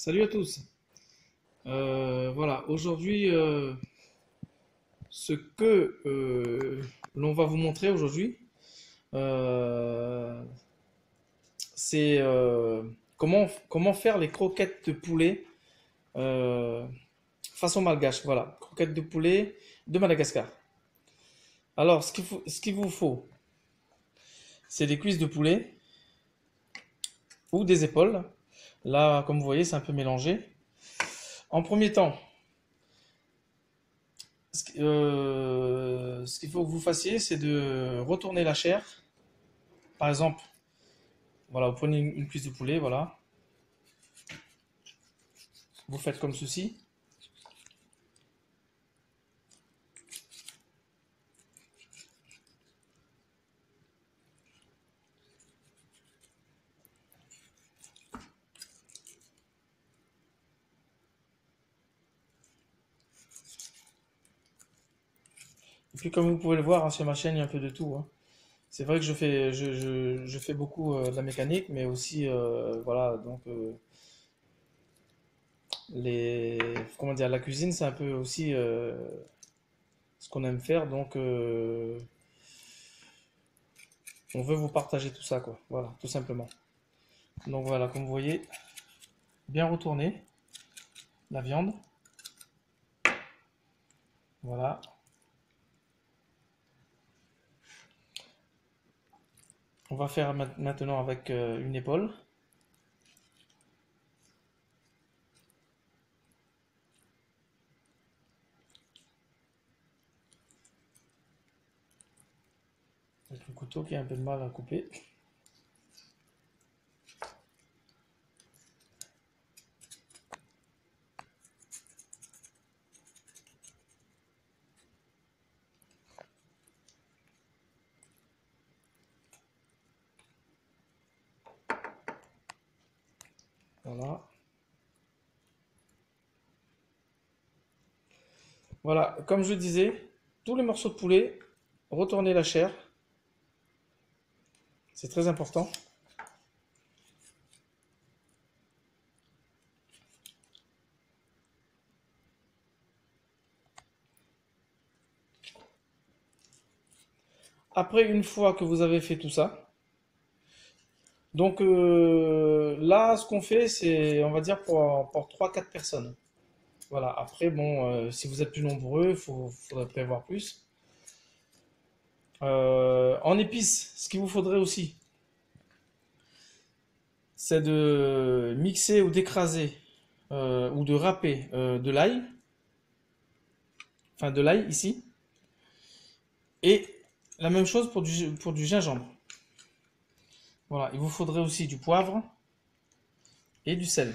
Salut à tous. Euh, voilà, aujourd'hui, euh, ce que euh, l'on va vous montrer aujourd'hui, c'est comment, faire les croquettes de poulet façon malgache. Voilà, croquettes de poulet de Madagascar. Alors, ce qu'il vous faut, c'est des cuisses de poulet ou des épaules. Là, comme vous voyez, c'est un peu mélangé. En premier temps, euh, ce qu'il faut que vous fassiez, c'est de retourner la chair. Par exemple, voilà, vous prenez une, une cuisse de poulet, voilà. Vous faites comme ceci. Comme vous pouvez le voir, hein, sur ma chaîne, il y a un peu de tout. hein. C'est vrai que je fais, je, je- fais beaucoup euh, de la mécanique, mais aussi, euh, voilà, donc euh, les, comment dire, la cuisine, c'est un peu aussi ce qu'on aime faire, donc on veut vous partager tout ça, quoi. Voilà, tout simplement. Donc voilà, comme vous voyez, bien retourner la viande. Voilà. On va faire ma- maintenant avec euh, une épaule. Avec le couteau qui a un peu de mal à couper. Voilà. Voilà, comme je disais, tous les morceaux de poulet, retournez la chair. C'est très important. Après, une fois que vous avez fait tout ça, donc euh, là, ce qu'on fait, c'est, on va dire, pour, pour 3-4 personnes. Voilà, après, bon, euh, si vous êtes plus nombreux, il faudrait prévoir plus. Euh, en épices, ce qu'il vous faudrait aussi, c'est de mixer ou d'écraser euh, ou de râper de l'ail, enfin de l'ail ici, et la même chose pour du, pour du gingembre. Voilà, il vous faudrait aussi du poivre et du sel,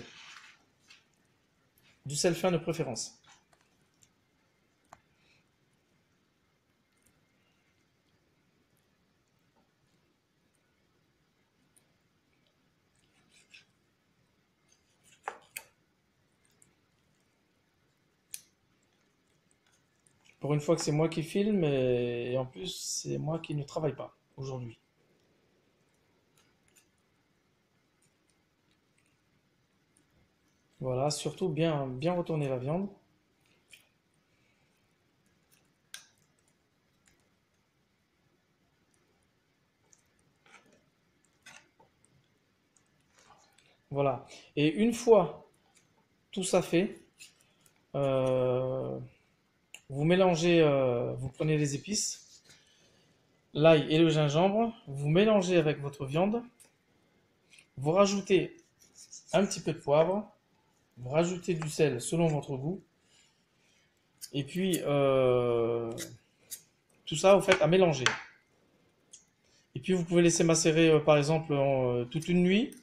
du fin de préférence. Pour une fois que c'est moi qui filme et en plus c'est moi qui ne travaille pas aujourd'hui. Voilà, surtout bien, bien retourner la viande. Voilà. Et une fois tout ça fait, euh, vous mélangez, euh, vous prenez les épices, l'ail et le gingembre, vous mélangez avec votre viande, vous rajoutez un petit peu de poivre, vous rajoutez du sel selon votre goût, et puis euh, tout ça, vous faites à mélanger. Et puis vous pouvez laisser macérer, euh, par exemple, euh, toute une nuit,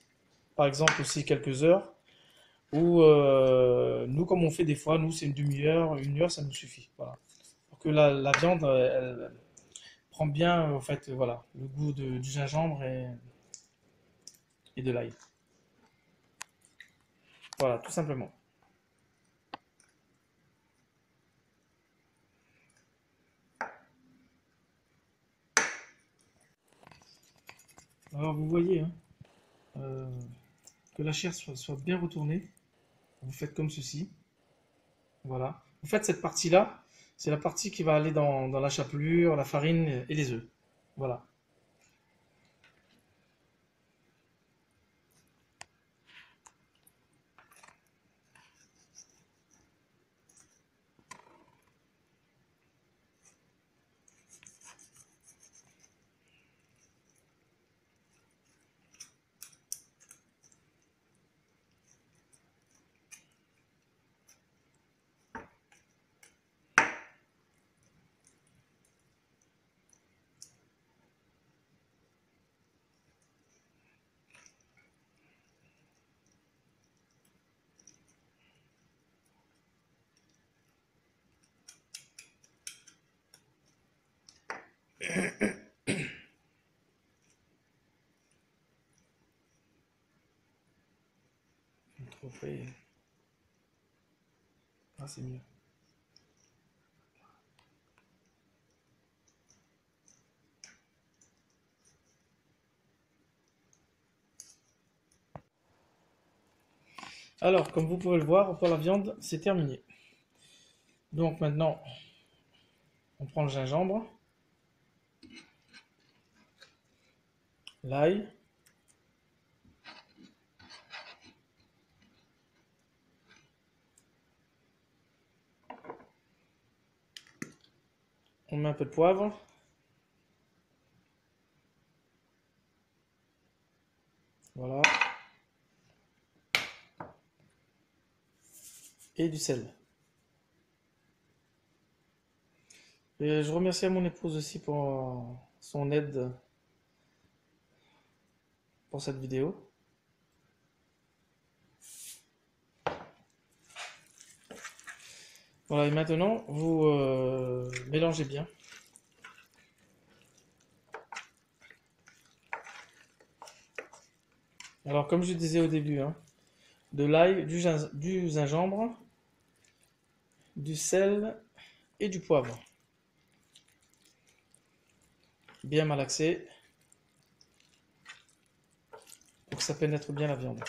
par exemple aussi quelques heures, ou nous, comme on fait des fois, nous c'est une demi-heure, une heure, ça nous suffit. Pour que la, viande, elle prend bien, en fait, voilà, le goût du gingembre et de l'ail. Voilà, tout simplement. Alors vous voyez hein, euh, que la chair soit, bien retournée. vous faites comme ceci. Voilà. Vous faites cette partie-là, c'est la partie qui va aller dans, dans la chapelure, la farine et les œufs. Voilà. Ah. Alors, comme vous pouvez le voir, pour la viande, c'est terminé. Donc maintenant, on prend le gingembre, l'ail, on met un peu de poivre, voilà, et du sel. Et je remercie mon épouse aussi pour son aide pour cette vidéo. Voilà, et maintenant, vous euh, mélangez bien. Alors, comme je disais au début, hein, de l'ail, du, du gingembre, du sel et du poivre. Bien malaxé ça pénètre bien la viande.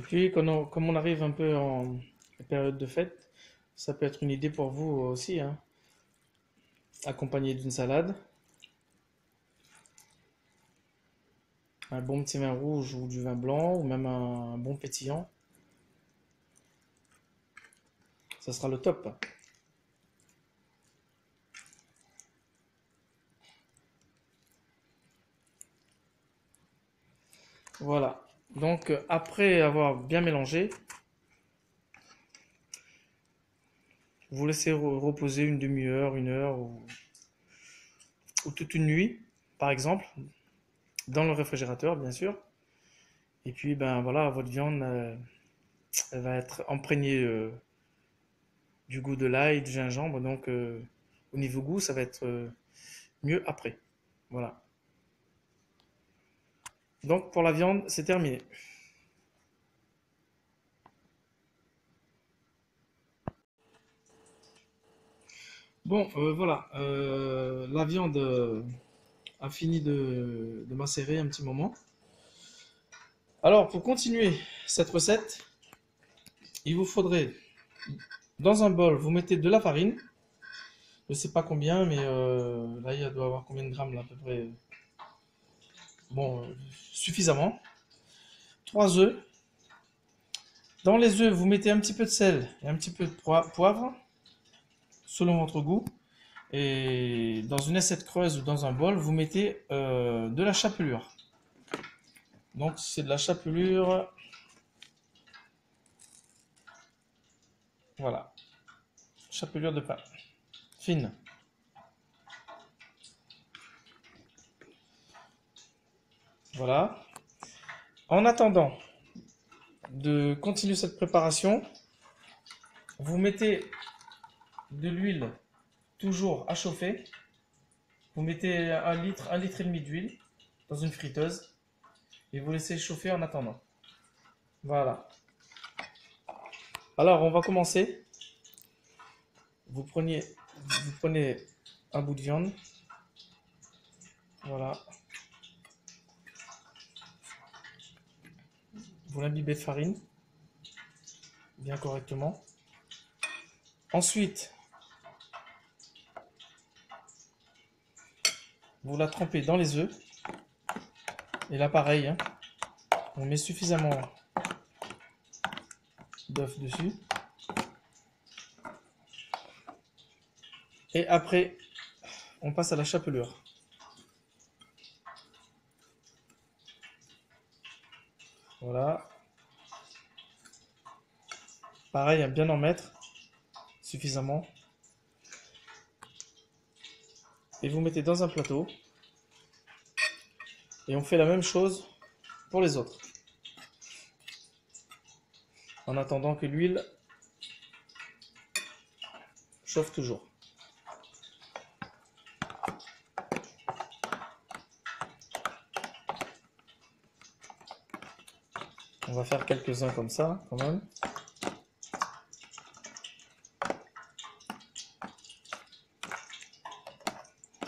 Et puis, comme on, arrive un peu en période de fête, ça peut être une idée pour vous aussi, hein. accompagné d'une salade, un bon petit vin rouge ou du vin blanc, ou même un bon pétillant. Ça sera le top. Voilà. Donc après avoir bien mélangé, vous laissez reposer une demi-heure, une heure ou, toute une nuit, par exemple, dans le réfrigérateur, bien sûr. Et puis, ben voilà, votre viande, euh, va être imprégnée euh, du goût de l'ail, du gingembre. Donc, euh, au niveau goût, ça va être mieux après. Voilà. Donc pour la viande, c'est terminé. Bon, euh, voilà, euh, la viande euh, a fini de, macérer un petit moment. Alors, pour continuer cette recette, il vous faudrait, dans un bol, vous mettez de la farine. Je ne sais pas combien, mais là, il doit avoir combien de grammes, là, à peu près bon, suffisamment. 3 œufs. Dans les œufs, vous mettez un petit peu de sel et un petit peu de poivre, selon votre goût. Et dans une assiette creuse ou dans un bol, vous mettez euh, de la chapelure. Donc c'est de la chapelure. Voilà. Chapelure de pain. Fine. Voilà. En attendant, de continuer cette préparation, vous mettez de l'huile toujours à chauffer. Vous mettez un litre, un litre et demi d'huile dans une friteuse et vous laissez chauffer en attendant. Voilà. Alors, on va commencer. Vous prenez, vous prenez un bout de viande. Voilà. Vous l'imbibez de farine. Bien correctement. Ensuite, vous la trempez dans les œufs. Et là, pareil, hein. on met suffisamment d'œufs dessus. Et après, on passe à la chapelure. Voilà. Pareil, à bien en mettre suffisamment. Et vous mettez dans un plateau. Et on fait la même chose pour les autres. En attendant que l'huile chauffe toujours. On va faire quelques-uns comme ça, quand même.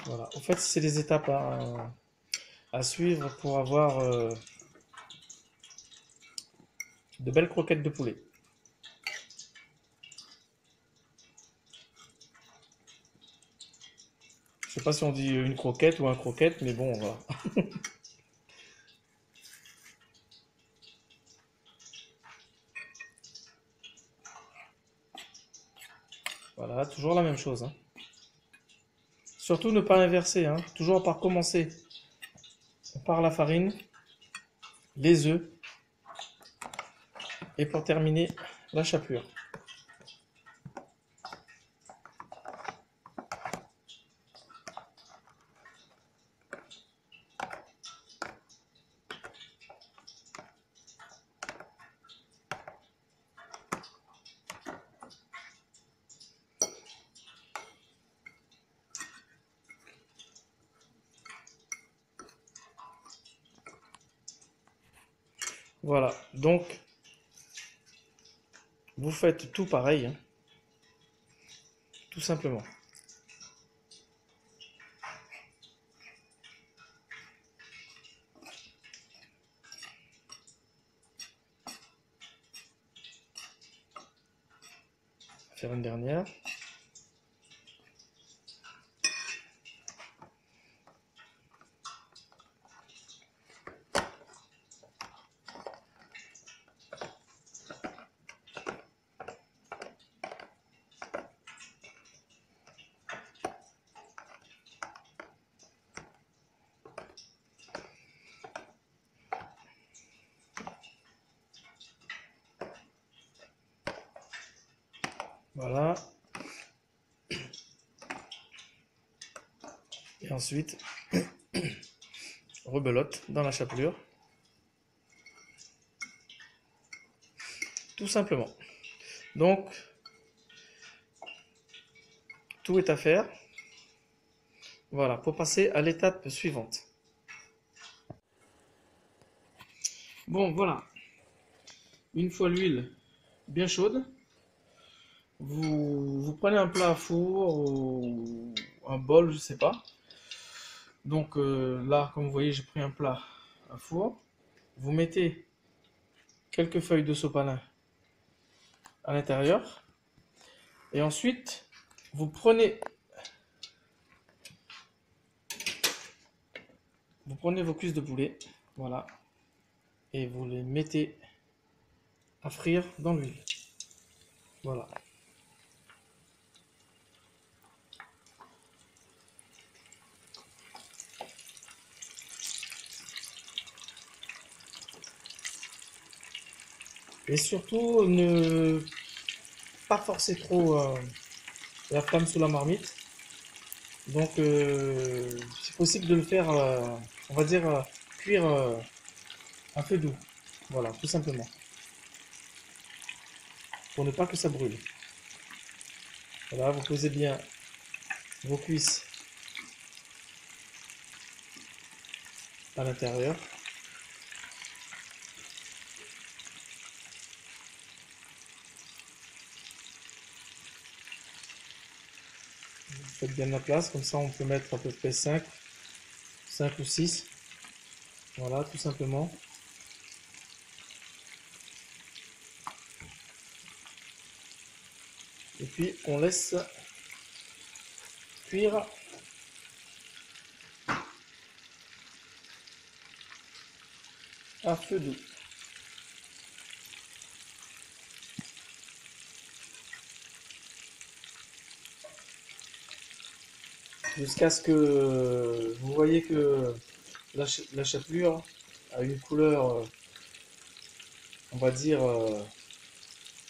Voilà. En fait, c'est des étapes à, suivre pour avoir euh, de belles croquettes de poulet. Je sais pas si on dit une croquette ou un croquette, mais bon, voilà. Voilà, toujours la même chose. Hein. Surtout ne pas inverser, hein. toujours par commencer par la farine, les œufs, et pour terminer, la chapure. Voilà, donc vous faites tout pareil, hein. tout simplement. Faire une dernière. Voilà. Et ensuite, rebelote dans la chapelure. Tout simplement. Donc, tout est à faire. Voilà, pour passer à l'étape suivante. Bon, voilà. Une fois l'huile bien chaude, vous, prenez un plat à four ou un bol, je sais pas. Donc euh, là, comme vous voyez, j'ai pris un plat à four. Vous mettez quelques feuilles de sopalin à l'intérieur. Et ensuite, vous prenez vous prenez vos cuisses de poulet, voilà, et vous les mettez à frire dans l'huile. Voilà. Et surtout, ne pas forcer trop euh, la flamme sous la marmite. Donc, euh, c'est possible de le faire, euh, on va dire, cuire un peu doux. Voilà, tout simplement. pour ne pas que ça brûle. Voilà, vous posez bien vos cuisses à l'intérieur. Faites bien la place, comme ça on peut mettre à peu près 5, 5 ou 6. Voilà, tout simplement. Et puis on laisse cuire à feu doux. Jusqu'à ce que vous voyez que la, la chapelure a une couleur, euh, on va dire, euh,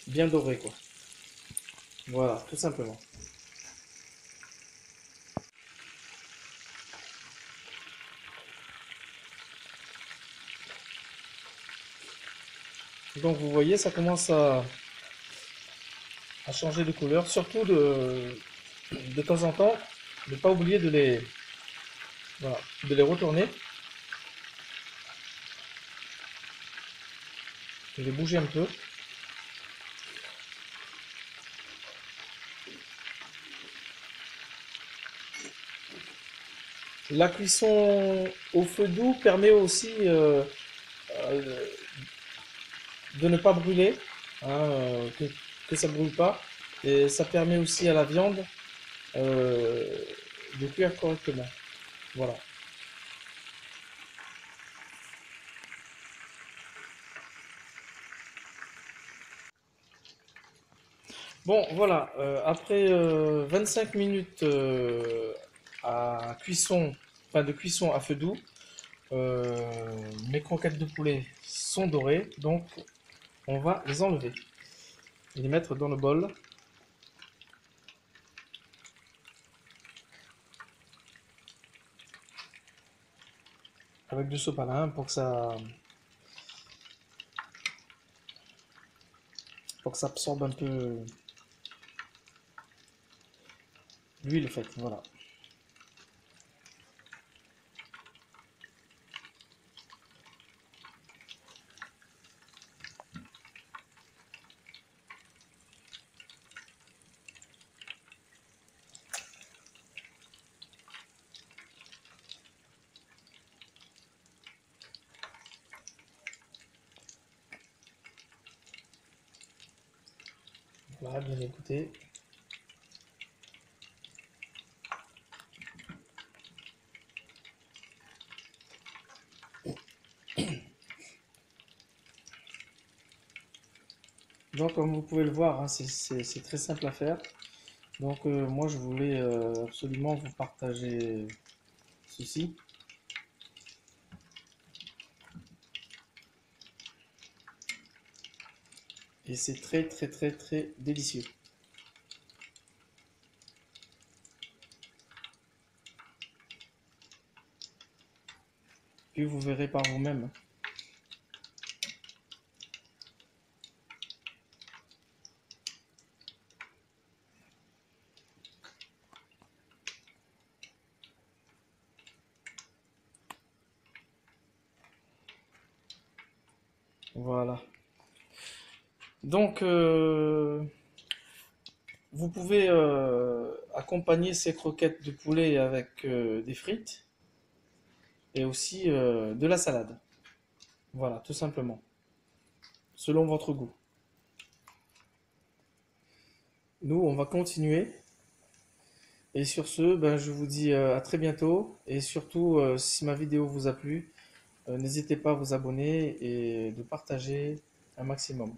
bien dorée quoi. Voilà, tout simplement. Donc vous voyez, ça commence à, à changer de couleur, surtout de, de temps en temps, ne pas oublier de les, voilà, de les retourner, de les bouger un peu. La cuisson au feu doux permet aussi euh, euh, de ne pas brûler, hein, euh, que, ça ne brûle pas. Et ça permet aussi à la viande de cuire correctement. Voilà. Bon, voilà, après 25 minutes à cuisson, enfin de cuisson à feu doux. Euh, mes croquettes de poulet sont dorées, donc on va les enlever et les mettre dans le bol. Avec du sopalin pour que ça pour que ça absorbe un peu l'huile en fait, voilà. Voilà, bien écouter. Donc comme vous pouvez le voir, hein, c'est très simple à faire. Donc euh, moi je voulais euh, absolument vous partager ceci. Et c'est très très très très délicieux. Puis vous verrez par vous-même. Voilà. Donc, euh, vous pouvez euh, accompagner ces croquettes de poulet avec euh, des frites et aussi de la salade. Voilà, tout simplement. Selon votre goût. Nous, on va continuer. Et sur ce, ben, je vous dis à très bientôt. Et surtout, si ma vidéo vous a plu, n'hésitez pas à vous abonner et de partager un maximum.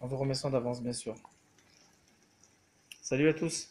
En vous remerciant d'avance, bien sûr. Salut à tous